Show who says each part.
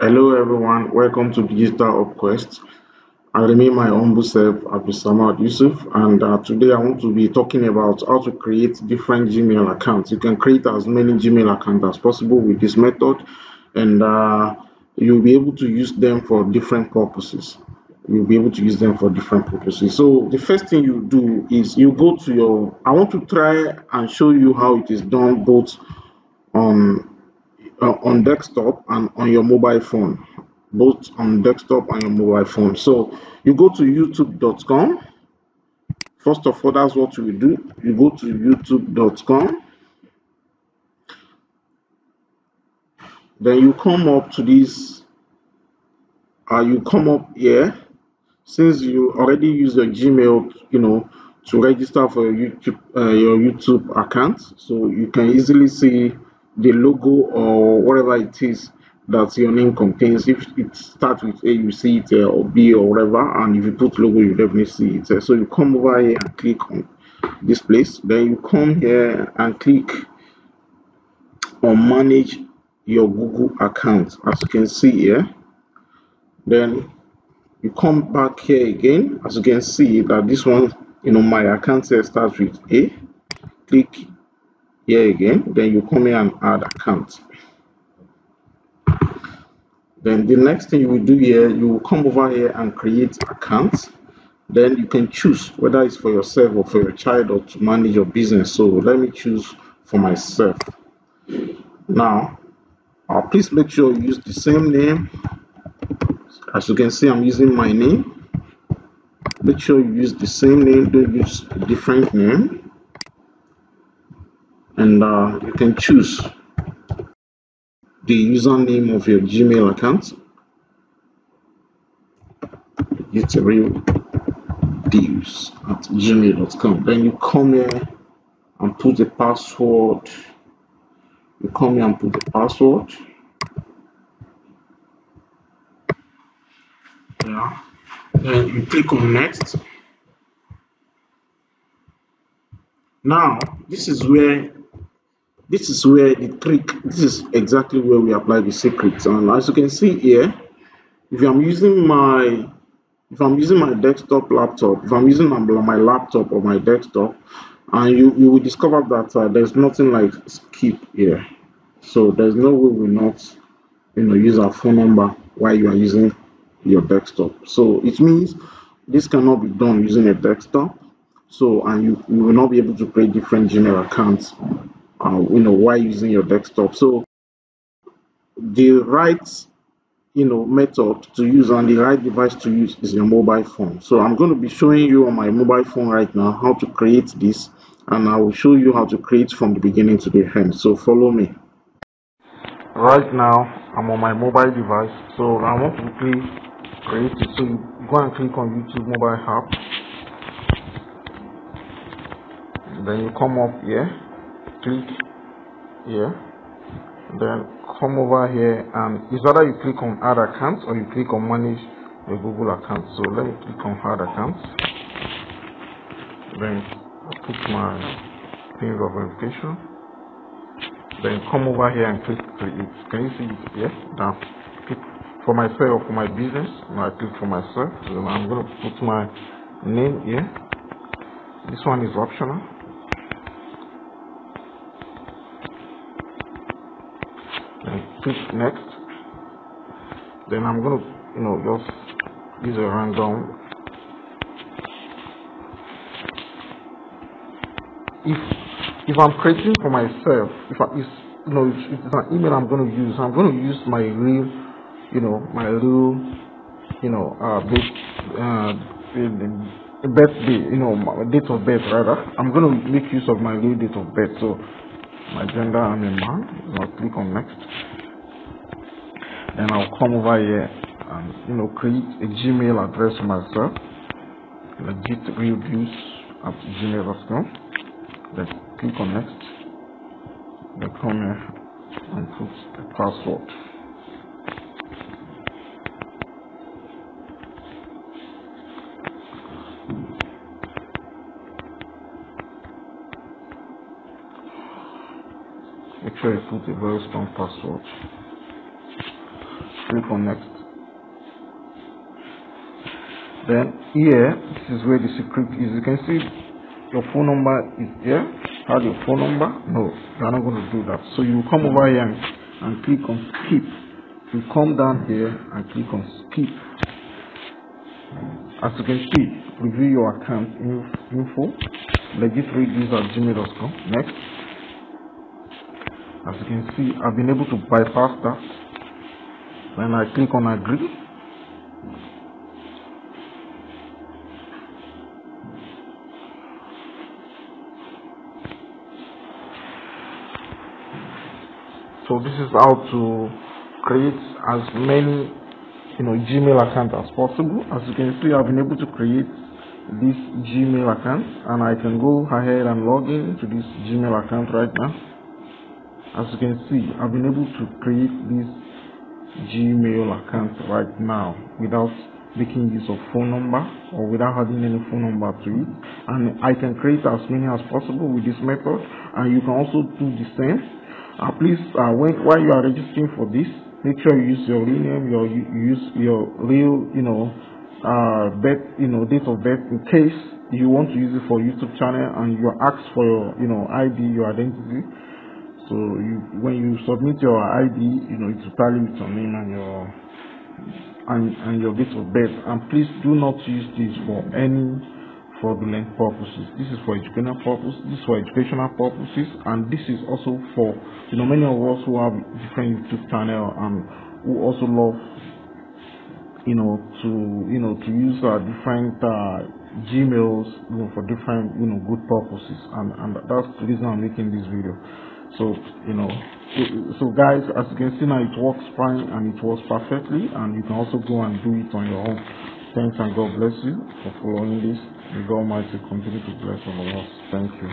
Speaker 1: Hello everyone, welcome to Digital Hub Quest. I remain my humble self, Abdulsamad Yusuf, and uh, today I want to be talking about how to create different Gmail accounts. You can create as many Gmail accounts as possible with this method, and uh, you'll be able to use them for different purposes. You'll be able to use them for different purposes. So the first thing you do is you go to your. I want to try and show you how it is done both on uh, on desktop and on your mobile phone both on desktop and your mobile phone. So you go to youtube.com first of all that's what you do. You go to youtube.com then you come up to this uh, you come up here. Since you already use your gmail you know to register for your youtube uh, your youtube account so you can easily see the logo or whatever it is that your name contains. If it starts with A, you see it uh, or B or whatever, and if you put logo, you definitely see it. So you come over here and click on this place. Then you come here and click on manage your Google account, as you can see here. Then you come back here again, as you can see that this one, you know, my account here starts with A. Click here again then you come here and add account. Then the next thing you will do here you will come over here and create accounts then you can choose whether it's for yourself or for your child or to manage your business. So let me choose for myself. Now uh, please make sure you use the same name. As you can see i'm using my name. Make sure you use the same name don't use a different name and uh, you can choose the username of your Gmail account. It's a real deals at gmail.com. Then you come here and put the password. You come here and put the password. Yeah. Then you click on next. Now, this is where this is where the trick this is exactly where we apply the secrets. And as you can see here if i'm using my if i'm using my desktop laptop if i'm using my, laptop or my desktop and you you will discover that uh, there's nothing like skip here. So there's no way we not you know use our phone number while you are using your desktop. So it means this cannot be done using a desktop. So and you, you will not be able to create different gmail accounts uh, you know while using your desktop. So the right you know method to use and the right device to use is your mobile phone. So i'm going to be showing you on my mobile phone right now how to create this and i will show you how to create from the beginning to the end. So follow me. Right now i'm on my mobile device. So i want to create it. So you go and click on youtube mobile app. Then you come up here click here then come over here and it's either you click on add accounts or you click on manage your google account. So let me click on add accounts then I put my pin of verification then come over here and click create. Can you see it? Here now click for myself for my business. Now I click for myself. So I'm going to put my name here. This one is optional next. Then I'm gonna you know just use a random if if I'm creating for myself if I if you know if it's an email I'm gonna use I'm gonna use my real you know my real you know uh date uh birthday you know my date of birth rather. I'm gonna make use of my real date of birth. So my gender I'm a man. I'll click on next and I'll come over here and you know create a Gmail address myself. Legit reviews at gmail.com then click on next. Then come here and put the password. Make sure you put a very strong password click on next. Then here this is where the secret is. You can see your phone number is here add your phone number? No you're not going to do that. So you come over here and, and click on skip. You come down here and click on skip. As you can see review your account info. Legitreadthis at gmail.com next. As you can see I've been able to bypass that when I click on agree so this is how to create as many you know gmail account as possible. As you can see i've been able to create this gmail account and i can go ahead and log in to this gmail account right now. As you can see i've been able to create this gmail account right now without making use of phone number or without adding any phone number to it. And i can create as many as possible with this method. And you can also do the same. Uh, please uh, when while you are registering for this make sure you use your real name, your you use your real, you know, uh, birth, you know, date of birth in case you want to use it for YouTube channel and you asked for your, you know, ID, your identity. So you, when you submit your ID, you know, it's tally with your name and your and, and your date of birth. And please do not use this for any fraudulent purposes. This is for educational purpose. This is for educational purposes, and this is also for you know many of us who have different YouTube channel and who also love you know to you know to use uh, different uh, Gmails you know for different you know good purposes, and and that's the reason I'm making this video. So you know. So guys, as you can see now, it works fine and it works perfectly, and you can also go and do it on your own. Thanks and God bless you for following this. May God Almighty continue to bless all of us. Thank you.